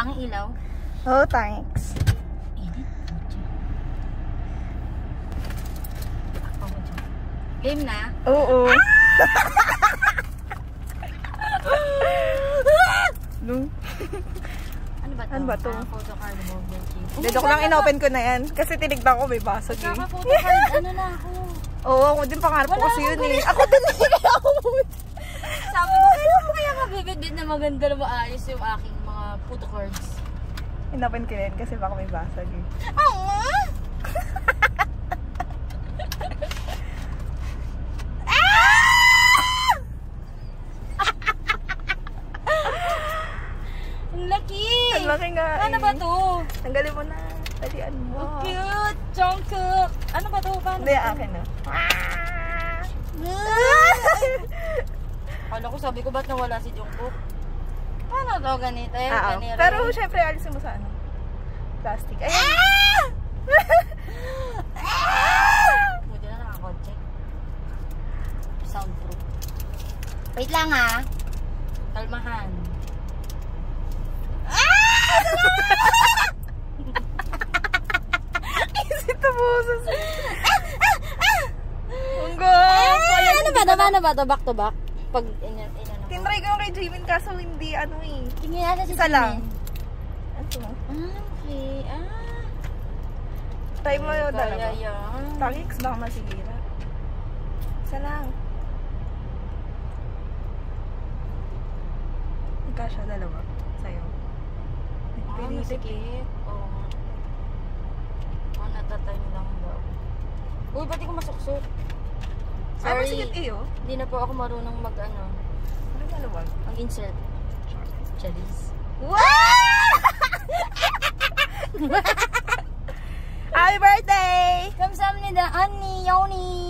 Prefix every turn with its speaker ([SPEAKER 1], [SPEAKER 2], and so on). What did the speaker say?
[SPEAKER 1] Ang ilaw.
[SPEAKER 2] Oh, thanks.
[SPEAKER 1] Game na?
[SPEAKER 2] Oo. no.
[SPEAKER 1] Ano ba to?
[SPEAKER 2] Ano ba to?
[SPEAKER 1] Ah, photo card mo, Becky.
[SPEAKER 2] Hindi, joke lang, inopen ko na yan. Kasi tinignan ko may basag eh.
[SPEAKER 1] Kaka photo card, ano na ako.
[SPEAKER 2] Oo, ako din pangarap ko kasi yun eh. Ako din. Kaya ako
[SPEAKER 1] Sabi ko, ko kaya mabibigyan na maganda na maayos yung aking cards?
[SPEAKER 2] Inopen ko yan kasi baka may basag eh.
[SPEAKER 1] Ah! Ang laki!
[SPEAKER 2] Ang laki nga
[SPEAKER 1] Ano
[SPEAKER 2] eh.
[SPEAKER 1] ba to?
[SPEAKER 2] Tanggalin mo na. Talian mo.
[SPEAKER 1] Ang cute! Jungkook! Ano ba to? Paano?
[SPEAKER 2] Hindi, akin na.
[SPEAKER 1] Kala ko sabi ko, ba't nawala si Jungkook? Paano to? Ganito yun?
[SPEAKER 2] Ah,
[SPEAKER 1] ganito
[SPEAKER 2] Pero
[SPEAKER 1] rin.
[SPEAKER 2] syempre, alisin mo sa ano. Plastic. Ayan.
[SPEAKER 1] Buti na nakakotse. Soundproof. Wait lang ha. Kalmahan.
[SPEAKER 2] Easy to boses. Ang
[SPEAKER 1] Ay,
[SPEAKER 2] gaya.
[SPEAKER 1] ano ba? Ano ba to? Back to back? Pag ina, ina,
[SPEAKER 2] Tinry ko yung kay Jimin kaso hindi ano eh.
[SPEAKER 1] Tingin natin si
[SPEAKER 2] Isa lang.
[SPEAKER 1] Jimin.
[SPEAKER 2] Ano?
[SPEAKER 1] Ah, okay. Ah.
[SPEAKER 2] Try mo dalawa.
[SPEAKER 1] yan.
[SPEAKER 2] Tangix baka masigira. Isa lang. Ika siya dalawa. Sa'yo.
[SPEAKER 1] Ah,
[SPEAKER 2] eh.
[SPEAKER 1] masikip. Oo nga. Oh, natatime lang daw. Uy, ba't di ko masuksok?
[SPEAKER 2] Ay,
[SPEAKER 1] Sorry.
[SPEAKER 2] masigit oh.
[SPEAKER 1] Hindi na po ako marunong mag ano,
[SPEAKER 2] Ano maluwag?
[SPEAKER 1] mag insert. Charis.
[SPEAKER 2] Happy birthday!
[SPEAKER 1] Kamsahamnida, Annie, Yoni.